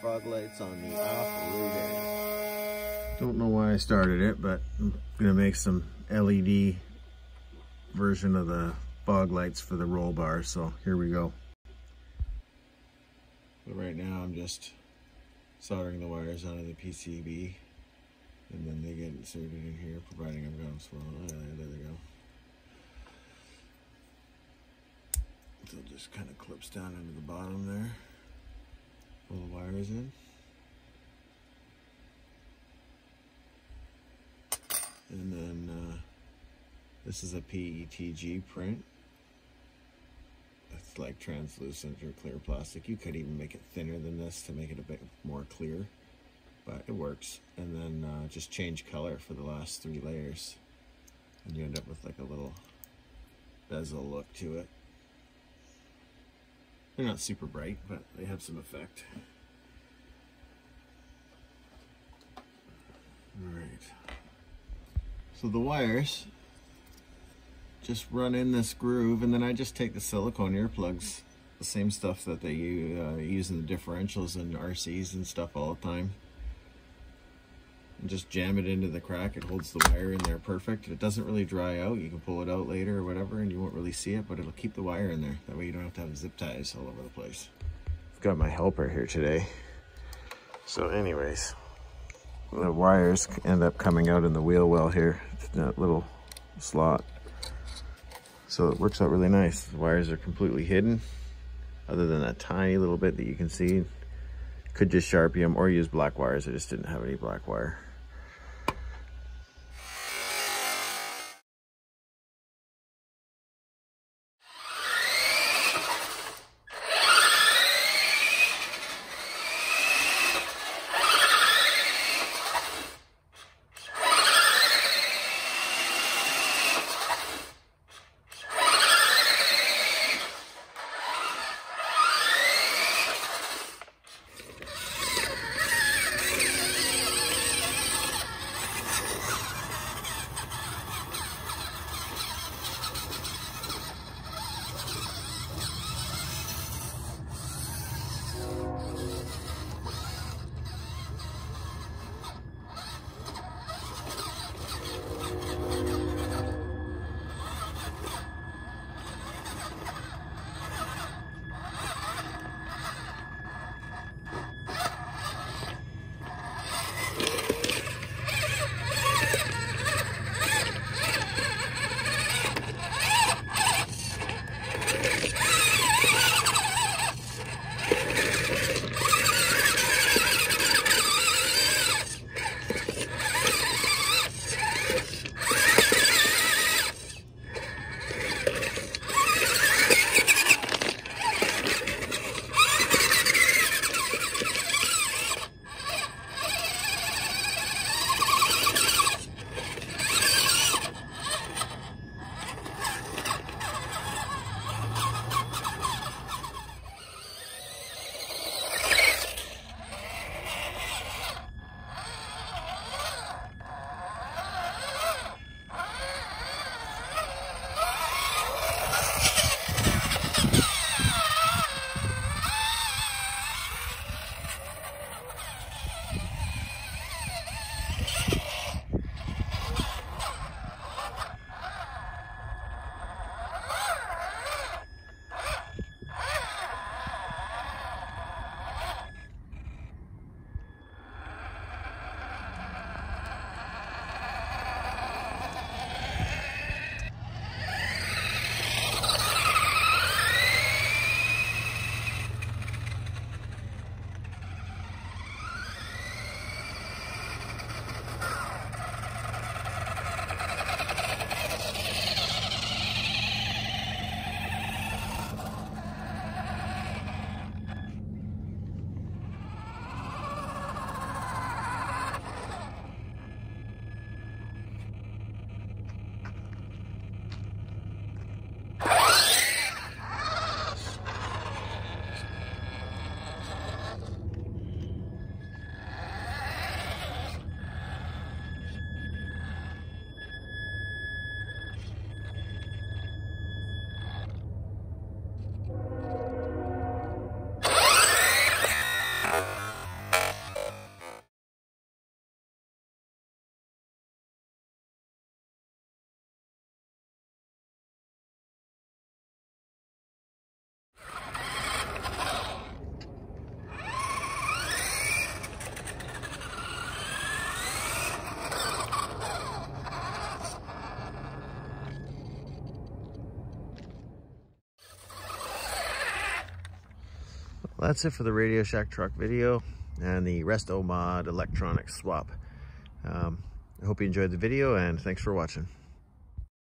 fog lights on the off-roader. Don't know why I started it, but I'm gonna make some LED version of the fog lights for the roll bar, so here we go. But right now I'm just soldering the wires onto the PCB and then they get inserted in here, providing I've got them swirled. Oh, there they go. So it just kind of clips down into the bottom there. Pull the wires in. And then uh, this is a PETG print. It's like translucent or clear plastic. You could even make it thinner than this to make it a bit more clear, but it works. And then uh, just change color for the last three layers. And you end up with like a little bezel look to it. They're not super bright, but they have some effect. All right. So the wires just run in this groove, and then I just take the silicone earplugs, the same stuff that they uh, use in the differentials and RCs and stuff all the time. Just jam it into the crack. It holds the wire in there perfect. It doesn't really dry out. You can pull it out later or whatever, and you won't really see it, but it'll keep the wire in there. That way you don't have to have zip ties all over the place. I've got my helper here today. So anyways, the wires end up coming out in the wheel well here, that little slot. So it works out really nice. The wires are completely hidden, other than that tiny little bit that you can see. Could just Sharpie them or use black wires. I just didn't have any black wire. That's it for the Radio Shack truck video and the Resto Mod electronic swap. Um, I hope you enjoyed the video and thanks for watching.